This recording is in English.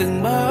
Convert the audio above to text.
từng mơ